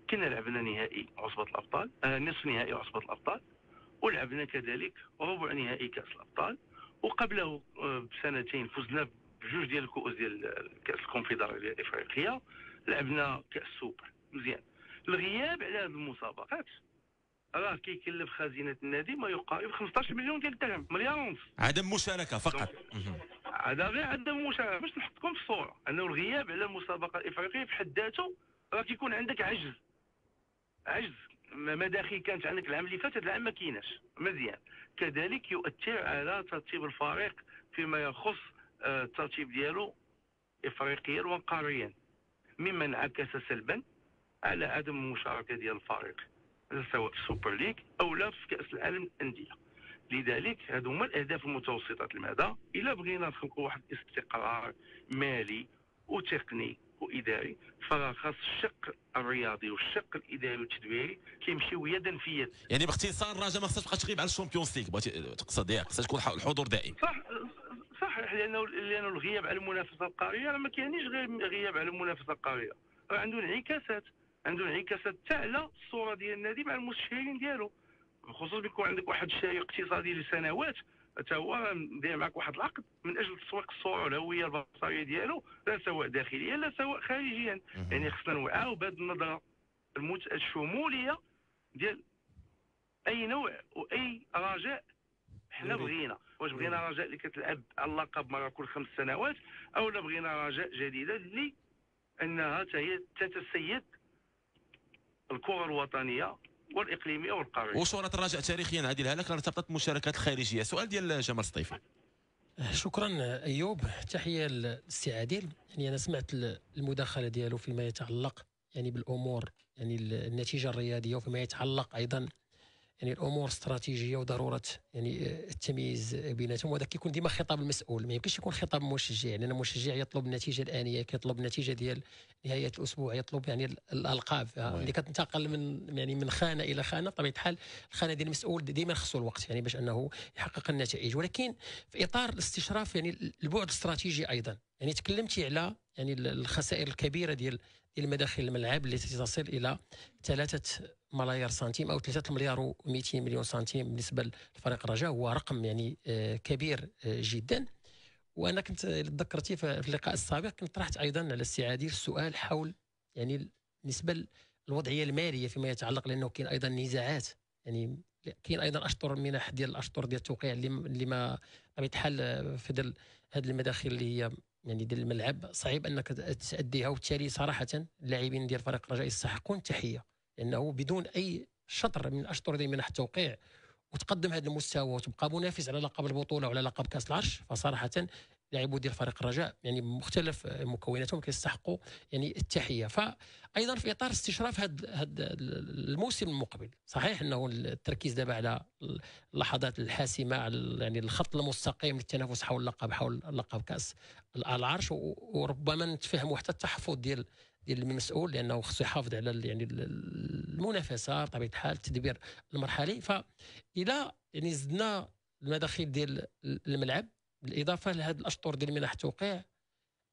Speaker 1: كنا لعبنا نهائي عصبة الأبطال آه نصف نهائي عصبة الأبطال ولعبنا كذلك ربع نهائي كأس الأبطال. وقبله آه بسنتين فزنا بجوج ديال الكؤوس ديال كأس الكونفدرالية الإفريقية. لعبنا كأس السوبر مزيان. الغياب على هذه المسابقات راه كيكلف خزينة النادي ما يقارب 15 مليون ديال الدرهم مليار ونص.
Speaker 2: عدم مشاركة فقط.
Speaker 1: هذا غير عدم مشاركة. باش نحطكم في الصورة أنه الغياب على المسابقة الإفريقية في حد ذاته راه كيكون عندك عجز. عجز. م- مداخل كانت عندك العام اللي فات هذا العام ما كايناش. مزيان. كذلك يؤثر على ترتيب الفريق فيما يخص آه، الترتيب ديالو إفريقيا وقاريا. مما انعكس سلبا على عدم المشاركه ديال الفريق. سواء في السوبر ليغ أو لا في كأس العالم للأندية. لذلك هذو هما الأهداف المتوسطه المدى إلا بغينا نخلقوا واحد الاستقرار مالي وتقني واداري فراه خاص الشق الرياضي والشق الإداري والتدبيري كيمشيو يدا في يد.
Speaker 2: يعني باختصار الرجاء ما خصهاش تبقى تغيب على الشامبيونز ليغ بغيتي تقصد ياك خصها تكون الحضور دائم.
Speaker 1: صح صحيح لأنه لأنه الغياب على المنافسة القارية ما كاينش غير غياب على المنافسة القارية. راه عنده انعكاسات. عنده انعكاسات حتى على الصورة ديال النادي مع المستشارين ديالو بخصوص بيكون عندك واحد الشاري اقتصادي لسنوات حتى هو داير معك واحد العقد من أجل تسويق الصورة والهويه البصرية ديالو لا سواء داخليا لا سواء خارجيا. يعني خصنا نوعاو بهذه النظرة المت... الشمولية ديال أي نوع وأي رجاء حنا. بغينا واش بغينا رجاء اللي كتلعب على اللقب مره كل خمس سنوات أو لا بغينا رجاء جديده اللي أنها هي تتسيد الكره الوطنية والإقليمية والقارية.
Speaker 2: وشهرة الرجاء تاريخيا هذه الهلكه ارتبطت بالمشاركات الخارجيه سؤال ديال جمال سطيفي.
Speaker 6: شكرا أيوب. تحية للسي عادل يعني أنا سمعت المداخلة ديالو فيما يتعلق يعني بالأمور يعني النتيجة الرياضية وفيما يتعلق أيضا يعني الأمور الاستراتيجيه وضرورة يعني التمييز بيناتهم وهذا كيكون ديما خطاب المسؤول. ما يمكنش يكون خطاب مشجع لأن يعني المشجع يطلب النتيجة الآنية كيطلب النتيجة ديال نهاية الأسبوع يطلب يعني ال- الألقاب. اللي كتنتقل من يعني من خانة إلى خانة بطبيعه الحال الخانة ديال المسؤول ديما خصو الوقت يعني باش أنه يحقق النتائج. ولكن في إطار الاستشراف يعني البعد الاستراتيجي أيضا. يعني تكلمتي على يعني الخسائر الكبيرة ديال ديال مداخل الملعب التي تصل إلى ثلاثة ملايير سنتيم أو 3 مليار و200 مليون سنتيم بالنسبة لفريق الرجاء هو رقم يعني آه، كبير آه، جدا. وأنا كنت إذا تذكرتي في اللقاء السابق كنت طرحت أيضا على السي السؤال حول يعني بالنسبة للوضعية المالية فيما يتعلق لأنه كاين أيضا نزاعات. يعني كاين أيضا أشطر من احد ديال الأشطر ديال التوقيع اللي ما بطبيعه الحال آه، في هذه المداخل اللي هي يعني ديال الملعب صعيب أنك تأديها وبالتالي صراحة اللاعبين ديال فريق الرجاء يستحقون التحية لأنه بدون أي شطر من اشطر ديال منح التوقيع وتقدم هذا المستوى وتبقى منافس على لقب البطولة وعلى لقب كاس العرش فصراحة لاعبو ديال فريق الرجاء يعني مختلف مكوناتهم كيستحقوا يعني التحية. فايضا في إطار استشراف هذا الموسم المقبل. صحيح إنه التركيز دابا على اللحظات الحاسمة على يعني الخط المستقيم للتنافس حول اللقب حول لقب كأس العرش وربما نتفهموا حتى التحفظ ديال ديال المسؤول لأنه خصو يحافظ على يعني ال- المنافسة بطبيعه الحال التدبير المرحلي. فإلى يعني زدنا المداخيل ديال الملعب بالإضافة لهذه الأشطر ديال منح التوقيع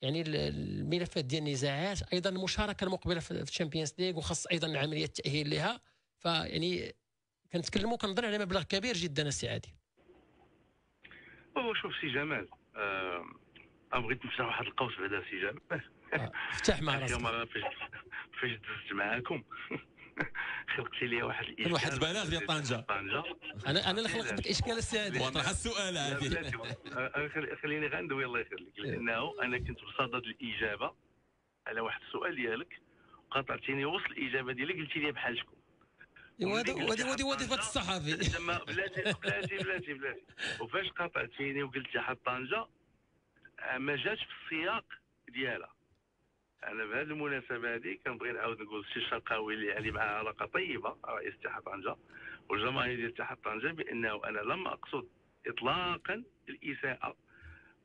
Speaker 6: يعني ال- الملفات ديال النزاعات أيضا المشاركه المقبلة في الشامبيونز ليغ وخاص أيضا عمليه التأهيل لها. فيعني كنتكلموا كنظن على مبلغ كبير جدا السي عادل.
Speaker 1: هو شوف سي جمال آه بغيت نفتح واحد القوس بعدا سي جمال.
Speaker 6: آه، افتح مع راسك.
Speaker 1: فاش دزت معاكم. خلقتي لي واحد الإشكال
Speaker 2: واحد البلاغ ديال طنجة.
Speaker 1: طنجة.
Speaker 6: أنا أنا اللي خلقت لك اشكال السي عادل
Speaker 2: واطرح السؤال عادي
Speaker 1: خليني غندوي الله يخليك. لأنه أنا كنت بصدد الإجابة. على واحد السؤال ديالك قاطعتيني وسط الإجابة ديالك قلتي لي بحال شكون؟
Speaker 6: وهذه وهذه هذه وظيفة الصحفي
Speaker 1: لما بلاتي بلاتي بلاتي بلاتي. وفاش قاطعتيني وقلت لي حط طنجه ما جاتش في السياق ديالها. أنا بهذه المناسبة هذه كنبغي نعاود نقول السي الشرقاوي اللي عندي معاه علاقة طيبة رئيس اتحاد طنجة والجماهير ديال اتحاد طنجة بأنه أنا لم أقصد اطلاقا الإساءة.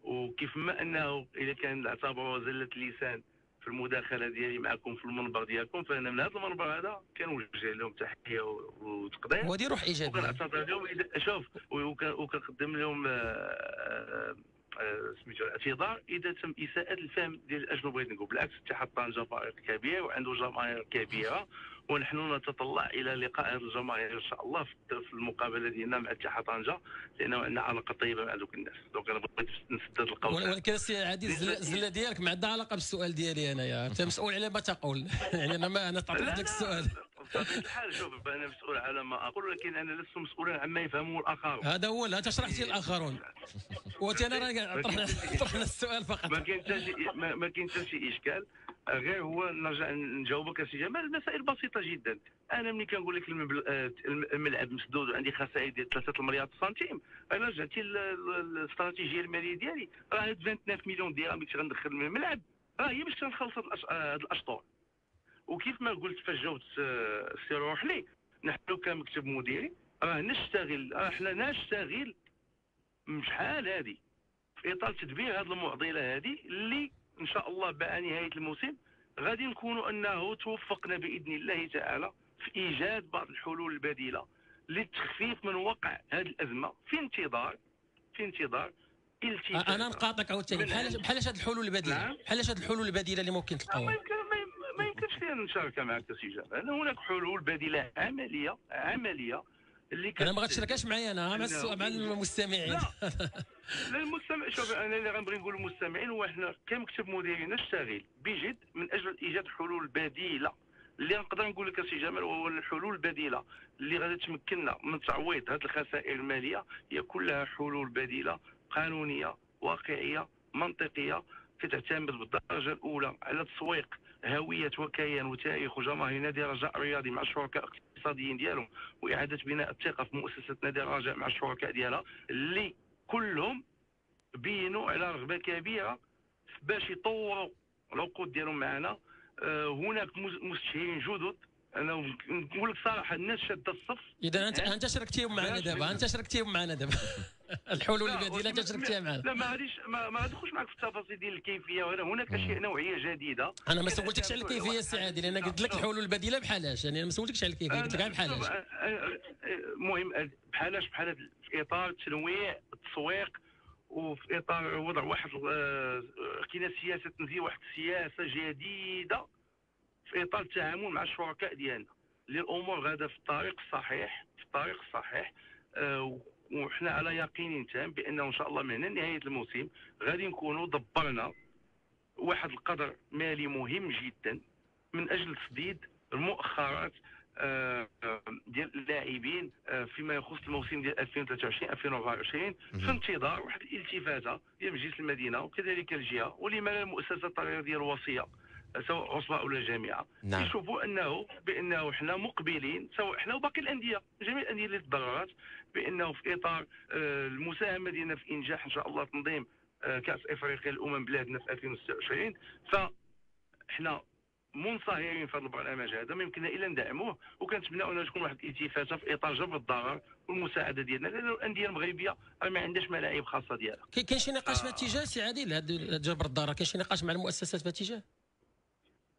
Speaker 1: وكيف ما أنه إذا كان اعتبره زلة لسان في المداخلة ديالي معكم في المنبر ديالكم فأنا من هذا المنبر هذا كنوجه لهم تحية وتقدير.
Speaker 6: دي روح إيجابية.
Speaker 1: وكنعتذر لهم شوف وك- وكنقدم لهم آه، آه، سميتو الاعتذار إذا تم إساءة الفهم ديال اشنو بغيت نقول بالعكس اتحاد طنجه فريق كبير وعنده جماهير كبيرة ونحن نتطلع إلى لقاء الجماهير إن شاء الله في المقابله ديالنا مع اتحاد طنجه لأنه عندنا علاقة طيبة مع ذوك الناس. donc أنا بغيت نسدد القول.
Speaker 6: ولكن السي عادي الزله ديالك ما عندها علاقة بالسؤال ديالي أنايا. أنت مسؤول على ما تقول. يعني أنا ما أنا تعطيت لك السؤال.
Speaker 1: بطبيعه الحال شوف أنا مسؤول على ما أقول ولكن أنا لست مسؤولا عما يفهمه الآخرون.
Speaker 6: هذا هو لا انت شرحتي الآخرون. وأنت أنا راه طرحنا السؤال فقط.
Speaker 1: ما كاين حتى شي ما, كاين حتى شي إشكال. غير هو نرجع نجاوبك اسي جمال المسائل بسيطة جدا. أنا ملي كنقول لك الملعب مسدود وعندي خسائر ديال 3 المليار سنتيم أنا رجعتي الاستراتيجيه المالية ديالي. راه هاد 29 مليون درهم اللي غندخل من الملعب. راه هي باش تنخلص هاد الأشطر. وكيف ما قلت فجاوبت آه، السي روحلي نحن كمكتب مديري راه نشتغل راه حنا نشتغل شحال هذه في إطار تدبير هذه المعضلة هذه اللي إن شاء الله بعد نهاية الموسم غادي نكونوا أنه توفقنا بإذن الله تعالى في إيجاد بعض الحلول البديلة للتخفيف من وقع هذه الأزمة في انتظار في انتظار التفات
Speaker 6: أنا نقاطعك عاوتاني. بحال بحال هاد الحلول البديلة.
Speaker 1: نعم.
Speaker 6: بحال هاد الحلول البديلة اللي ممكن تلقاوها.
Speaker 1: لي نشارك معك سي جمال؟ هناك حلول بديلة عملية عملية اللي
Speaker 6: أنا ما غتشاركهاش معايا أنا مع. السؤال مع المستمعين.
Speaker 1: لا. لا المستمع شوف أنا اللي غنبغي نقول للمستمعين هو إحنا كمكتب مديري نشتغل بجد من أجل إيجاد حلول بديلة. اللي نقدر نقول لك سي جمال وهو الحلول البديلة. اللي غادي تمكننا من تعويض هذه الخسائر المالية هي كلها حلول بديلة قانونية واقعية منطقية. كتعتمد بالدرجة الأولى على تسويق هوية وكيان وتاريخ وجماهير نادي الرجاء الرياضي مع الشركاء الاقتصاديين ديالهم وإعادة بناء الثقة في مؤسسة نادي الرجاء مع الشركاء ديالها اللي كلهم بينوا على رغبة كبيرة باش يطوروا العقود ديالهم معنا. آه، هناك مس- مستشارين جدد أنا نقول لك صراحة الناس شادة الصف.
Speaker 6: إذا انت أنت شاركتيهم معنا دابا أنت شاركتيهم معنا دابا. الحلول البديلة
Speaker 1: أنت
Speaker 6: شاركتيها معنا.
Speaker 1: لا ما غاديش ما غادخلش معك في التفاصيل ديال الكيفية وهذا هناك اشياء نوعية جديدة.
Speaker 6: أنا ما سولتكش على الكيفية السي عادل أنا قلت لك الحلول البديلة بحالاش يعني أنا ما سولتكش على الكيفية قلت لك غير بحالاش
Speaker 1: شوف، آه، آه، آه، مهم بحالاش بحال في اطار التنويع التسويق وفي إطار وضع واحد آه، كاينة سياسة تنزيل واحد السياسة جديدة. في إطار التعامل مع الشركاء ديالنا. اللي الأمور غادة في الطريق الصحيح في الطريق الصحيح. آه، وحنا على يقين تام بأنه إن شاء الله من هنا لنهايه الموسم غادي نكونوا دبرنا واحد القدر مالي مهم جدا من أجل تسديد المؤخرات آه، ديال اللاعبين آه، فيما يخص الموسم ديال 2023 2024 في انتظار واحد الالتفاتة ديال مجلس المدينة وكذلك الجهة ولما لا المؤسسات الرياضيه الوصية. سواء عصبه ولا جامعه
Speaker 2: نعم.
Speaker 1: يشوفوا انه بأنه إحنا مقبلين سواء إحنا وباقي الأندية. جميع الأندية اللي تضررت بأنه في إطار آه، المساهمة ديالنا في إنجاح إن شاء الله تنظيم آه، كأس إفريقيا للامم بلادنا في 2026 فاحنا منصهرين في هذا البرنامج هذا ما يمكننا إلا ندعموه. وكنتمنى انه تكون واحد الالتفاته في إطار جبر الضرر والمساعدة ديالنا لأن الأندية المغربية راه ما عندهاش ملاعب خاصة ديالها.
Speaker 6: كاين شي نقاش في الاتجاه سي عادل؟ هاد جبر الضرر كاين شي نقاش مع المؤسسات في الاتجاه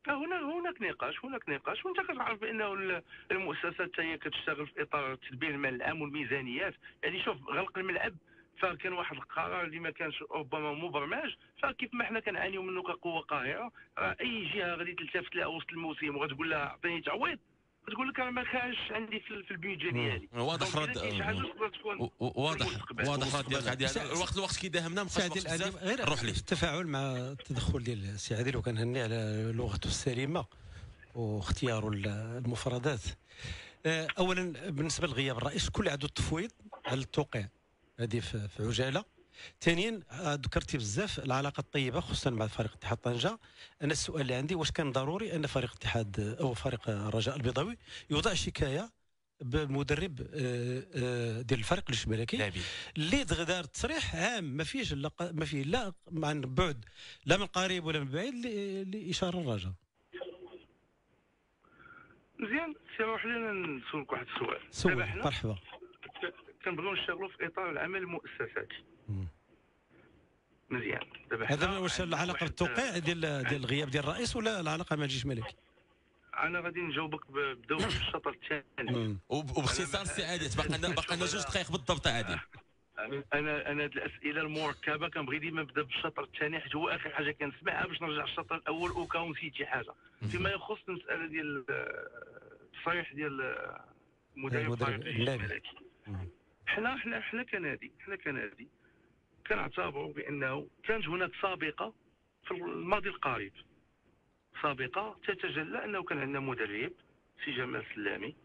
Speaker 1: هناك هناك نقاش هناك نقاش وانت كتعرف بأنه ال- المؤسسات هي كتشتغل في إطار تدبير المال العام والميزانيات. يعني شوف غلق الملعب فكان واحد القرار اللي ما كانش ربما مبرمج فكيف ما حنا كنعانيو منه كقوة قاهرة راه أي جهة غادي تلتفت لها وسط الموسم وغتقول لها أعطيني تعويض غتقول لك راه ما كانش عندي في ال budget ديالي
Speaker 2: واضح رد واضح. واضح رد ديالك عادي
Speaker 3: سي-
Speaker 2: الوقت الوقت
Speaker 3: عادل
Speaker 2: بزاف.
Speaker 3: غير
Speaker 2: نروح ليه؟
Speaker 3: التفاعل مع التدخل ديال سي عادل وكنهني على لغته السليمه واختياره ال- المفردات. آه، اولا بالنسبة لغياب الرئيس اللي عنده التفويض على التوقيع هذه في عجالة؟ ثانيا آه، ذكرتي بزاف العلاقه الطيبة خصوصا مع فريق اتحاد طنجة. أنا السؤال اللي عندي واش كان ضروري أن فريق اتحاد أو فريق الرجاء البيضاوي يوضع شكاية بمدرب آه، آه، ديال الفريق الشبالكي
Speaker 2: لاعبين.
Speaker 3: اللي دار تصريح عام. ما فيش لا ما فيه لا عن بعد لا من قريب ولا من بعيد لإشارة الرجاء.
Speaker 1: مزيان. سي روح لنا نسولك واحد السؤال. حنا
Speaker 3: مرحبا.
Speaker 1: كنبغيو نشتغلوا في إطار العمل المؤسساتي. مزيان. دابا
Speaker 3: هذا واش
Speaker 1: العلاقة
Speaker 3: بالتوقيع ديال ديال الغياب ديال الرئيس ولا العلاقة مع الجيش الملكي؟
Speaker 1: أنا غادي نجاوبك ب- بداو بالشطر الثاني.
Speaker 2: وباختصار سي عادل باقي لنا باقي لنا جوج دقائق بالضبط عادل
Speaker 1: أنا أنا هاد الأسئلة المركبة كنبغي ديما نبدأ بالشطر الثاني حيت هو آخر حاجة كنسمعها باش نرجع للشطر الأول وكون نسيت شي حاجة. فيما يخص المسألة ديال آه، التصريح ديال آه، مدير
Speaker 3: المدرب
Speaker 1: فريق الجيش. الملكي. حنا حنا حنا كنادي حنا كنادي. كنعتبروا بأنه كانت هناك سابقة في الماضي القريب. سابقة تتجلى أنه كان عندنا مدرب سي جمال سلامي.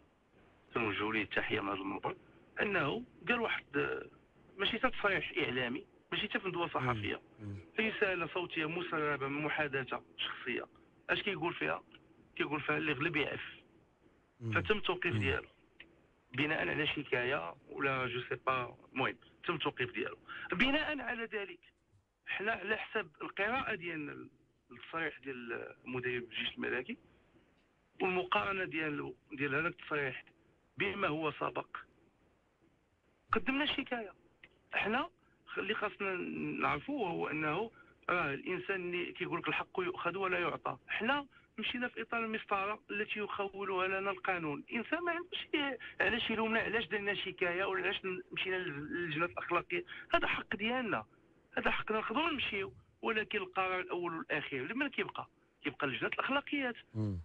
Speaker 1: كنوجهوا ليه التحية من هذا المنبر. أنه قال واحد ماشي حتى تصريح إعلامي ماشي حتى في ندوه صحفيه. رساله صوتية مسربة من محادثة شخصية. أش كيقول فيها؟ كيقول فيها اللي غلب يعف. فتم التوقيف. ديالو. بناء على شكاية ولا جو سي با المهم تم التوقيف ديالو. بناء على ذلك حنا على حسب القراءة ديالنا التصريح ديال مدير الجيش الملكي والمقارنة ديال ديال هذاك التصريح بما هو سبق قدمنا شكاية. إحنا اللي خاصنا نعرفوه هو أنه آه الإنسان اللي كيقول لك الحق يؤخذ ولا يعطى. إحنا مشينا في إطار المسطرة التي يخولها لنا القانون. الإنسان ما عندوش علاش يلومنا؟ علاش درنا شكاية؟ ولا علاش مشينا للجنه الأخلاقية؟ هذا حق ديالنا. هذا حقنا نقدروا نمشيو ولكن القرار الأول والأخير لمن كيبقى. كيبقى لجنه الأخلاقيات.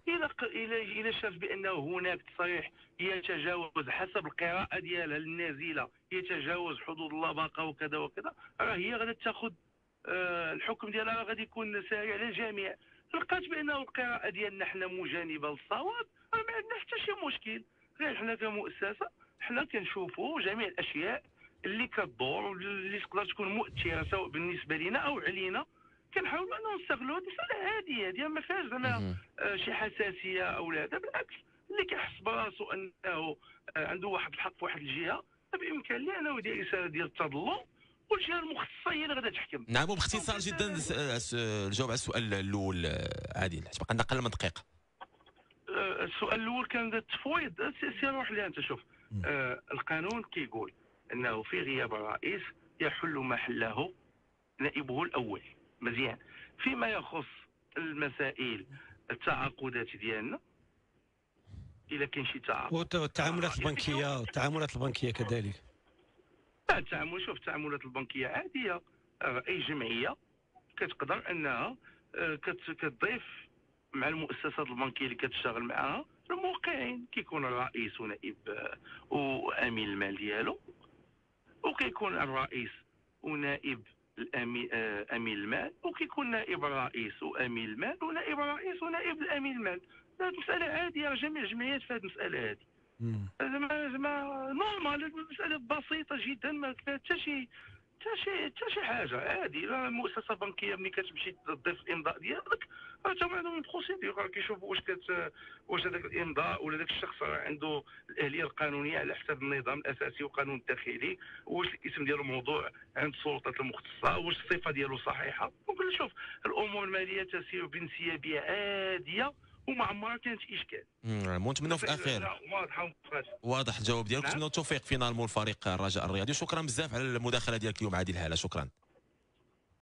Speaker 1: إلى إلى إلى شاف بأنه هناك تصريح يتجاوز حسب القراءة ديالها النازله يتجاوز حدود اللباقه وكذا وكذا. راه هي غادي تاخذ آه، الحكم ديالها غادي يكون ساري على الجميع لقات بانه القراءه ديالنا حنا مجانبه للصواب راه ما عندنا حتى شي مشكل. غير حنا كمؤسسة حنا كنشوفوا جميع الأشياء اللي كدور واللي تقدر تكون مؤثرة سواء بالنسبة لنا أو علينا. كنحاولوا انه نستغلوا هذه مساله عاديه ديال ما فيهاش زعما. آه، شي حساسية أو لا هذا بالعكس. اللي كيحس براسو أنه آه، عنده واحد الحق في واحد الجهة بامكان ليه انه يدير رساله ديال التظلم. والجهه المختصه هي اللي غادا تحكم.
Speaker 2: نعم وباختصار جدا. س- س- الجواب على السؤال الأول آه، عادل. باقي لنا أقل من دقيقة.
Speaker 1: آه، السؤال الأول كان التفويض آه، سي- روح ليها أنت شوف. آه، القانون كيقول أنه في غياب الرئيس يحل محله نائبه الأول. مزيان. فيما يخص المسائل التعاقدات ديالنا الا كاين شي تعاقد.
Speaker 3: والت- والتعاملات البنكيه والتعاملات البنكية كذلك.
Speaker 1: التعامل شوف التعاملات البنكية عادية آه، أي جمعية كتقدر أنها آه، كت- كتضيف مع المؤسسات البنكية اللي كتشتغل معاها الموقعين كيكون الرئيس ونائب آه، وأمين المال ديالو وكيكون الرئيس ونائب أمين المال وكيكون نائب الرئيس وأمين المال ونائب الرئيس ونائب الأمين المال هذه مساله عادية جميع الجمعيات في هذه المسألة هذه. زعما زعما normal المسألة بسيطة جدا ما فيها حتى شي حتى شي حتى شي حاجة عادي. راه المؤسسة البنكية ملي كتمشي تضيف الإمضاء ديالك تا عندهم procédure كيشوفوا واش كت واش هذاك الإمضاء ولا ذاك الشخص عنده الأهلية القانونية على حسب النظام الأساسي والقانون الداخلي واش الاسم ديالو موضوع عند السلطات المختصة واش الصفة ديالو صحيحة. وكل شوف الأمور المالية تسير بانسيابية عادية. وما عمرها كانت إشكال.
Speaker 2: مم، ونتمنوا في الاخير
Speaker 1: ومفرشة.
Speaker 2: واضح الجواب ديالك.
Speaker 1: نعم.
Speaker 2: نتمنوا التوفيق في نال الفريق الرجاء الرياضي. شكرا بزاف على المداخلة ديالك اليوم عادل هالة. شكرا.